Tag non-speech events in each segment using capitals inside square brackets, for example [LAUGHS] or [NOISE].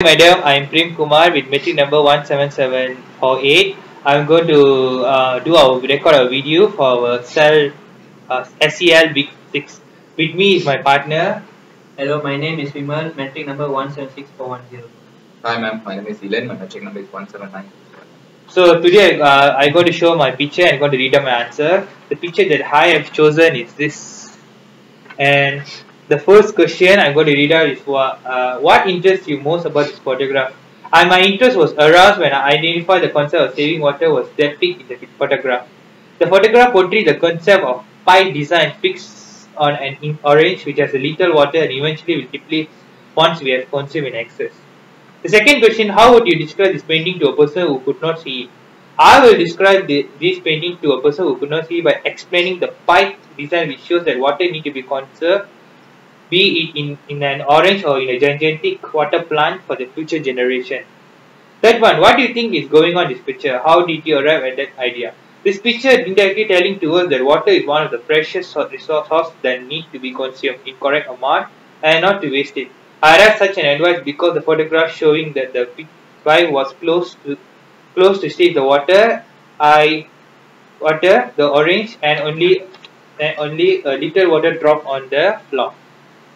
Madam, I am Prem Kumar with metric number 17748. I'm going to uh, do our record a video for our cell uh, SEL Big 6. With me is my partner. Hello, my name is Vimal, metric number 176410. Hi ma'am, my name is Ilan, my metric number is 179. So today uh, I'm going to show my picture and I'm going to read out my answer. The picture that I have chosen is this. And the first question I'm going to read out is what, uh, what interests you most about this photograph? And my interest was aroused when I identified the concept of saving water was depicted in the photograph. The photograph portrays the concept of pipe design fixed on an orange which has a little water and eventually will deplete once we have consumed in excess. The second question, how would you describe this painting to a person who could not see it? I will describe the, this painting to a person who could not see by explaining the pipe design which shows that water need to be conserved be it in, in an orange or in a gigantic water plant for the future generation. Third one, what do you think is going on this picture? How did you arrive at that idea? This picture is indirectly telling to us that water is one of the precious resources that need to be consumed in correct amount and not to waste it. I read such an advice because the photograph showing that the pipe was close to close to save the water. I water the orange and only and only a little water drop on the floor.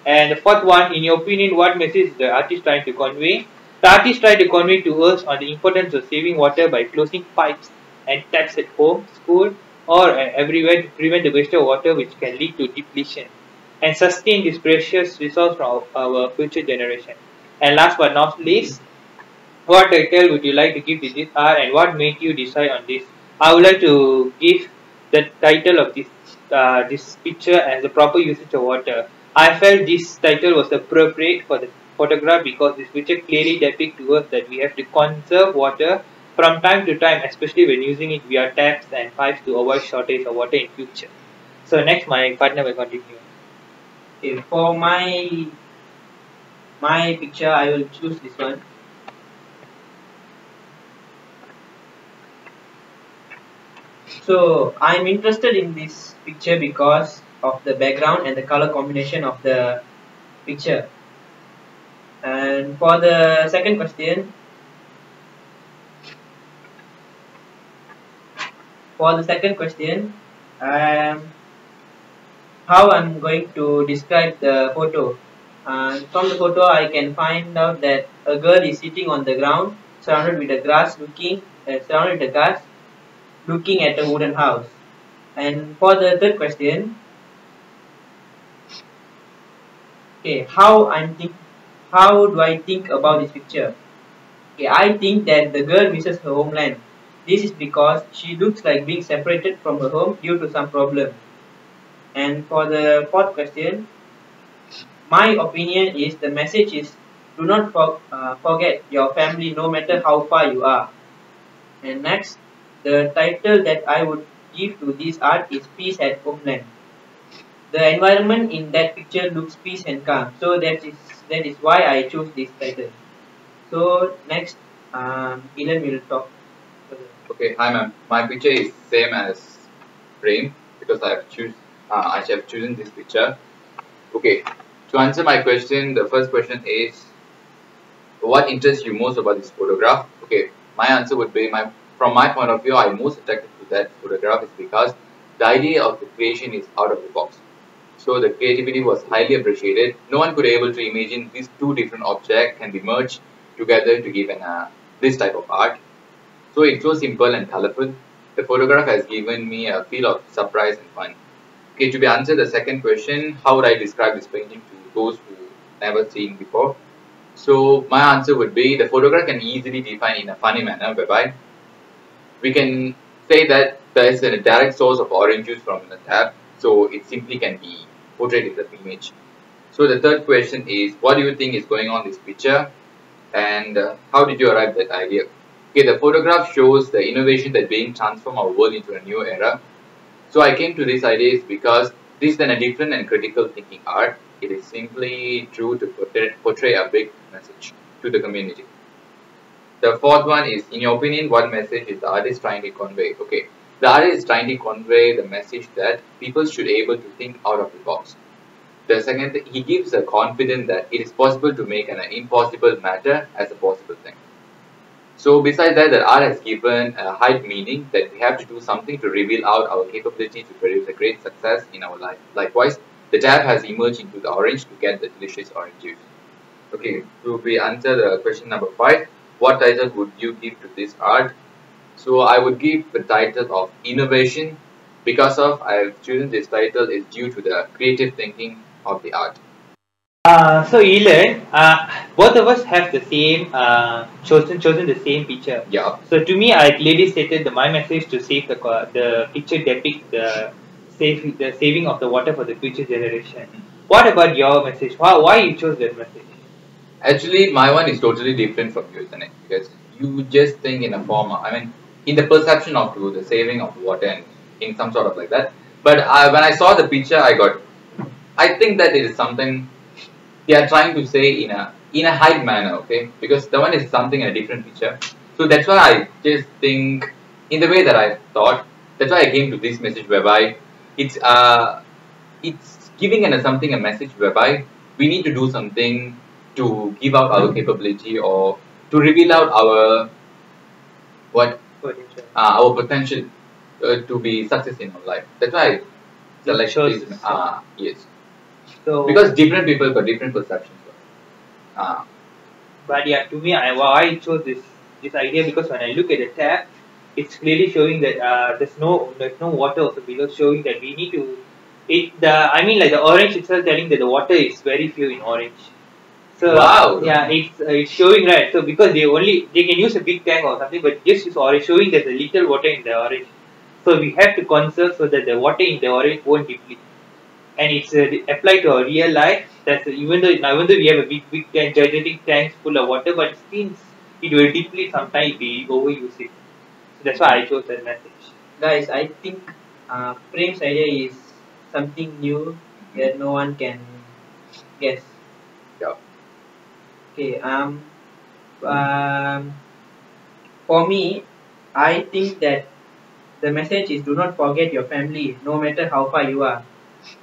And the fourth one, in your opinion, what message the artist trying to convey? The artist trying to convey to us on the importance of saving water by closing pipes and taps at home, school, or everywhere to prevent the waste of water which can lead to depletion and sustain this precious resource for our future generation. And last but not least, what title would you like to give to this art and what made you decide on this? I would like to give the title of this uh, this picture as the proper usage of water. I felt this title was appropriate for the photograph because this picture clearly depicts to us that we have to conserve water from time to time, especially when using it via taps and pipes to avoid shortage of water in future. So next, my partner will continue. Okay, for my my picture, I will choose this one. So I'm interested in this picture because of the background and the color combination of the picture. And for the second question, for the second question, um, how I'm going to describe the photo. Uh, from the photo, I can find out that a girl is sitting on the ground, surrounded with the grass, looking uh, surrounded the grass, looking at a wooden house. And for the third question, okay how i'm think how do i think about this picture? Okay i think that the girl misses her homeland. This is because she looks like being separated from her home due to some problem. And for the fourth question my opinion is the message is do not for, uh, forget your family no matter how far you are. And next the title that i would give to this art is peace at homeland the environment in that picture looks peace and calm. So that is that is why I chose this title. So next, um, Ilan will talk. Okay, hi ma'am. My picture is same as Prem because I have choose uh, I have chosen this picture. Okay, to answer my question, the first question is what interests you most about this photograph? Okay, my answer would be my from my point of view, I'm most attracted to that photograph is because the idea of the creation is out of the box. So the creativity was highly appreciated. No one could able to imagine these two different objects can be merged together to give an, uh, this type of art. So it's so simple and colorful. The photograph has given me a feel of surprise and fun. Okay, to be answered the second question, how would I describe this painting to those who never seen before? So my answer would be the photograph can easily define in a funny manner whereby we can say that there is a direct source of orange juice from the tap so it simply can be portrait is the image. So the third question is, what do you think is going on in this picture? And uh, how did you arrive at that idea? Okay, the photograph shows the innovation that being transform our world into a new era. So I came to these ideas because this is a different and critical thinking art. It is simply true to portray, portray a big message to the community. The fourth one is, in your opinion, what message is the artist trying to convey? Okay, the artist is trying to convey the message that people should be able to think out of the box. the second he gives a confidence that it is possible to make an impossible matter as a possible thing. So besides that, the art has given a high meaning that we have to do something to reveal out our capability to produce a great success in our life. Likewise, the tab has emerged into the orange to get the delicious orange juice. Okay, will we answer the question number five? What title would you give to this art? So I would give the title of innovation because of I have chosen this title is due to the creative thinking of the art. Uh, so Elan, uh, both of us have the same uh, chosen chosen the same picture. Yeah. So to me, I clearly stated that my message to save the the picture depicts the save the saving of the water for the future generation. What about your message? Why why you chose that message? Actually, my one is totally different from yours, isn't it? Because you just think in a form, of, I mean, in the perception of to the saving of water and in some sort of like that. But I, when I saw the picture, I got, I think that it is something they are trying to say in a in a high manner, okay? Because the one is something in a different picture. So that's why I just think in the way that I thought. That's why I came to this message whereby it's uh it's giving an something a message whereby we need to do something to give out our capability or to reveal out our what Potential. uh, our potential uh, to be success in our life. That's why I select Shows this. this. Ah, yes. So Because different people got different perceptions. Ah, But yeah, to me, I why I chose this this idea because when I look at the tap, it's clearly showing that uh, there's no there's no water also below, showing that we need to. It the I mean like the orange itself telling that the water is very few in orange. So Wow. yeah, it's uh, it's showing right. So because they only they can use a big tank or something, but just use orange, showing there's a little water in the orange. So we have to conserve so that the water in the orange won't deplete. And it's uh, applied to our real life. That's even though now even though we have a big big tank, gigantic tanks full of water, but it seems it will deplete sometime if we overuse it. So that's why I chose that message. Guys, I think uh, Prem's idea is something new that no one can guess. Okay, um, um, for me, I think that the message is do not forget your family, no matter how far you are.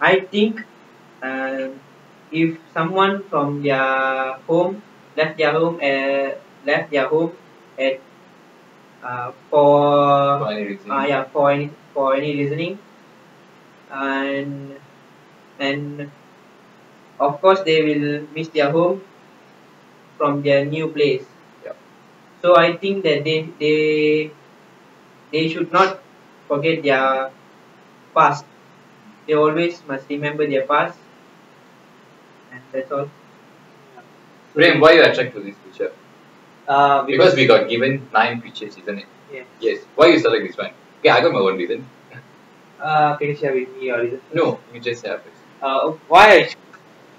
I think um, if someone from their home left their home uh, left their home at uh, for For any reason. uh, yeah for any for any reasoning and and of course they will miss their home from their new place Yeah. so i think that they they they should not forget their past they always must remember their past and that's all Prem, why you attract to this picture? Uh, Because we got given nine pictures, isn't it? yeah. Yes. Why you select this one? Okay, I got my own reason. Uh, can you share with me your reason? No, you just have it. uh, why I choose a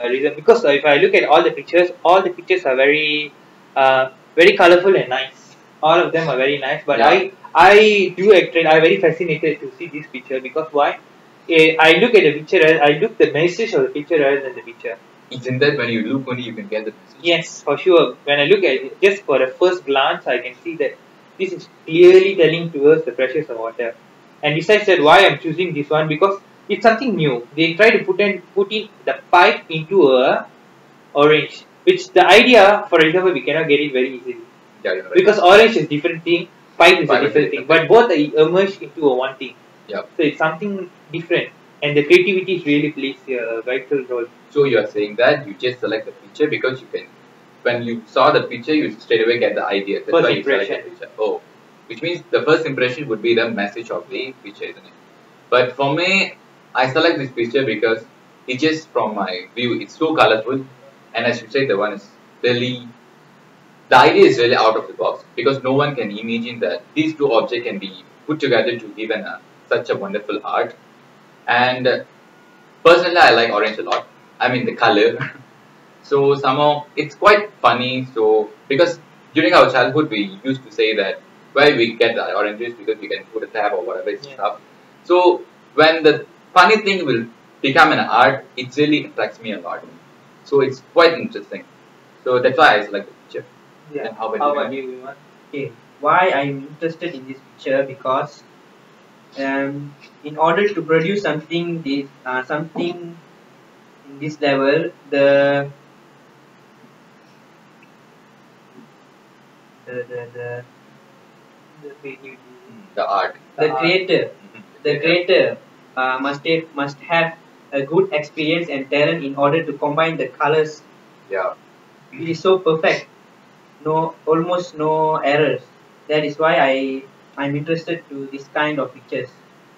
reason because if I look at all the pictures, all the pictures are very, uh, very colorful and nice. All of them are very nice. But Yeah. I, I do actually, I'm very fascinated to see this picture because why? Eh, I look at the picture, I look the message of the picture rather than the picture. Isn't that when you look only you can get the message? Yes, for sure. When I look at it, just for a first glance, I can see that this is clearly telling towards the pressures of water. And besides that, why I'm choosing this one because it's something new. They try to put in put in the pipe into a orange, which the idea, for example, we cannot get it very easily Yeah, right. because orange is different thing, pipe is Pipe a different thing, but both are merged into a one thing. Yeah. So it's something different, and the creativity is really plays a vital role. So you are saying that you just select the picture because you can, when you saw the picture, you straight away get the idea. That's First why you impression. picture. Oh, which means the first impression would be the message of the picture, isn't it? But for me, I select this picture because it just from my view, it's so colorful, and as you said, the one is really. The idea is really out of the box because no one can imagine that these two objects can be put together to give an, uh, such a wonderful art. And uh, personally, I like orange a lot. I mean the color. [LAUGHS] so somehow it's quite funny. So because during our childhood we used to say that why we get the oranges because we can put a tab or whatever Yeah. stuff. So when the funny thing will become an art, it really attracts me a lot. So it's quite interesting. So that's why I select the picture. Yeah. And how about How you? about you, okay why i'm interested in this picture because um, in order to produce something this uh, something in this level, the the the the, The creativity. The art. the Uh, creator Mhm. the creator uh, must have must have a good experience and talent in order to combine the colors. Yeah. It is so perfect, no almost no errors. That is why I I'm interested to this kind of pictures.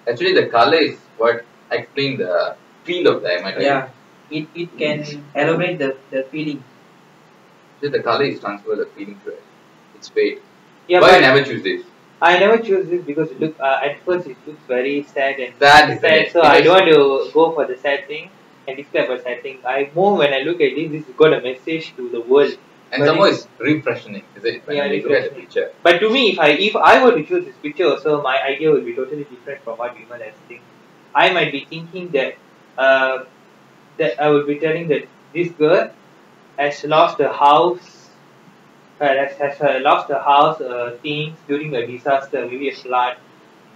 Actually, the color is what explain the feel of the am Yeah, it, it can elaborate the, the feeling. So the color is transfer the feeling to it. It's fade. Yeah, Why but you never choose this? I never choose this because it look uh, at first it looks very sad and Sad, sad. So I don't want to go for the sad thing and describe a sad thing. I more when I look at this, this has got a message to the world. And But some more it- is refreshing, is it? When Yeah, you look at the picture. But to me, if I if I were to choose this picture, also my idea would be totally different from what Vimal has think. I might be thinking that uh, that I would be telling that this girl has lost her house, has, has uh, lost her house, uh, things during a disaster, maybe a flood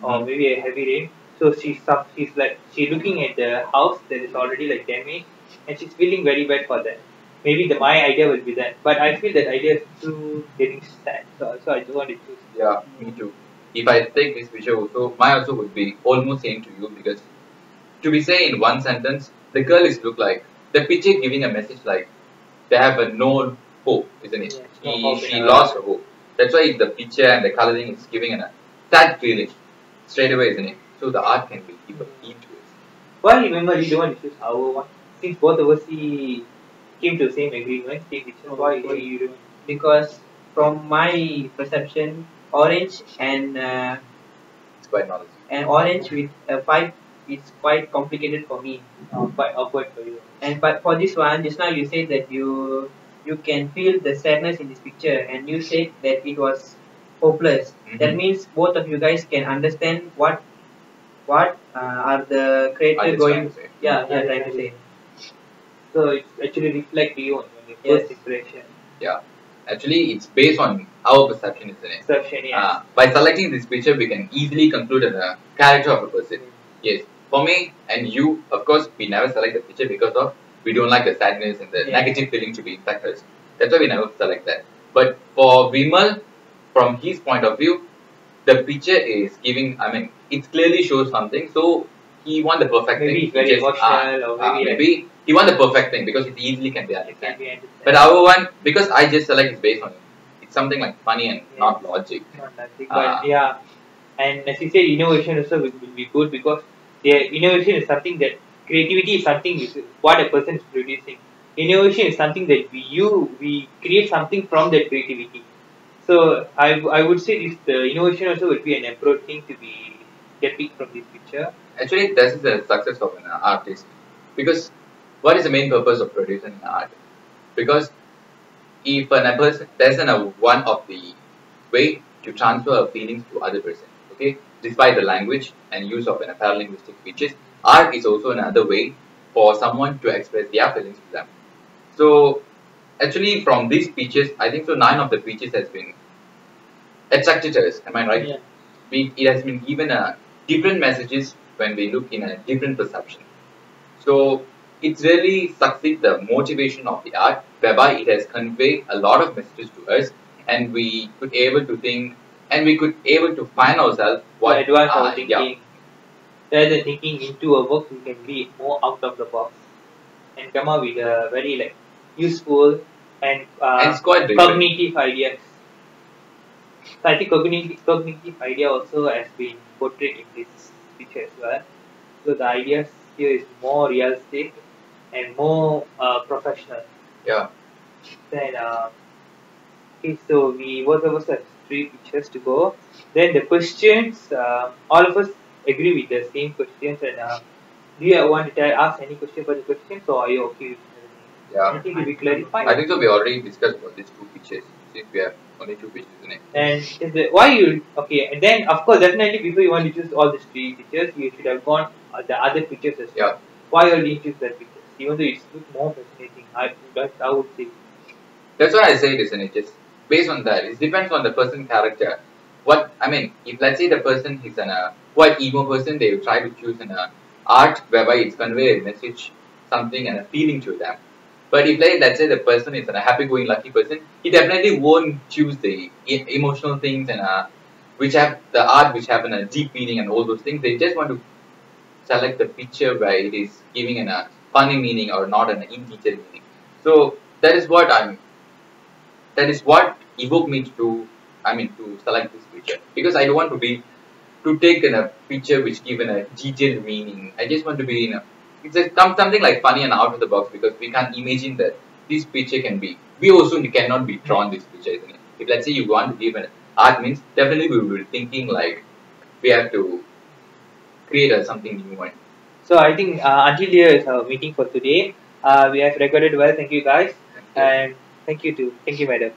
or Mhm. maybe a heavy rain. So she's she's like she's looking at the house that is already like damaged, and she's feeling very bad for that. Maybe the my idea will be that, but I feel that idea is too getting sad, so, so I don't want to choose. Yeah, me too. If I take this picture also, my also would be almost same to you because to be say in one sentence, the girl is look like the picture giving a message like they have a no hope, isn't it? Yes, no she hope she lost her hope. That's why the picture and the coloring is giving a sad feeling straight away, isn't it? So the art can be give a feel to it. Why remember you don't want to choose our one? Since both of us see, came to the same agreement, same picture, why, why you don't? Because from my perception, orange and uh, It's quite knowledgeable. and orange with a five is quite complicated for me. Uh, quite awkward for you. And but for this one, just now you said that you you can feel the sadness in this picture, and you said that it was hopeless. That Mhm. means both of you guys can understand what what uh, are the I creator going. to say. Yeah, yeah, trying to say. So it actually reflect you on your Yes. first impression. Yeah. Actually, it's based on our perception, isn't it? Perception, yes. Uh, by selecting this picture, we can easily conclude the character of a person. Yes. For me and you, of course, we never select the picture because of we don't like the sadness and the Yeah. negative feeling to be us. That's why we never select that. But for Vimal, from his point of view, the picture is giving. I mean, it clearly shows something. So he want the perfect Maybe thing. very He just- emotional ah, or ah, maybe like- maybe he want the perfect thing because it easily can be understood. can be understood. But our one, because I just select is based on it's something like funny and Yeah. not logic. Not Ah. but yeah. And as you said, innovation also will, will be good because the innovation is something that creativity is something is what a person is producing. Innovation is something that we you we create something from that creativity. So I, I would say this the innovation also would be an approach thing to be depicted from this picture. Actually, this is the success of an artist because what is the main purpose of producing an art? Because if an person an, a one of the way to transfer feelings to other person, okay, despite the language and use of an paralinguistic features, art is also another way for someone to express their feelings to them. So actually, from these speeches, I think so nine of the speeches has been attracted to us. Am I right? Yeah. we, it has been given a different messages when we look in a different perception. So it's really succeed the motivation of the art, whereby it has conveyed a lot of messages to us, and we could able to think, and we could able to find ourselves What what advance ah, our thinking. Rather than thinking into a box, we can be more out of the box and come up with a very like useful and, uh, and it's quite cognitive ideas. So I think cognitive, cognitive idea also has been portrayed in this picture as well. So the ideas here is more realistic and more uh, professional. Yeah, Then uh, okay, so we both of us have three pictures to go. Then the questions, uh, all of us agree with the same questions. And uh, do you want to ask any question about the questions, or are you okay with everything? yeah. I think we clarified. I think so. We already discussed about these two pictures since we have only two pictures in it. And is the, why you okay? And then of course, definitely before you want to choose all these three pictures, you should have gone uh, the other pictures as well. Yeah. Why you didn't choose that pictures? Even though it's more fascinating, I that I would say. That's why I say it, isn't it? Just based on that, it depends on the person character. What I mean, if let's say the person is an uh, quite emo person, they will try to choose an uh, art whereby it's convey a message something and a feeling to them. But if like, let's say the person is a happy-going-lucky person, he definitely won't choose the e- emotional things and uh, which have the art which have a deep meaning and all those things. They just want to select the picture where it is giving an, a funny meaning or not an in-detail meaning. So that is what I'm. That is what evoked me to. I mean to select this picture because I don't want to be to take in a picture which given a detailed meaning. I just want to be in a. It's a, some- something like funny and out of the box because we can't imagine that this picture can be. We also cannot be drawn this picture, isn't it? If let's say you want to give an art means definitely we will be thinking like we have to create a something new one. So I think uh, until here is our meeting for today. Uh, we have recorded well. Thank you guys, Thank you. and thank you too. Thank you, madam.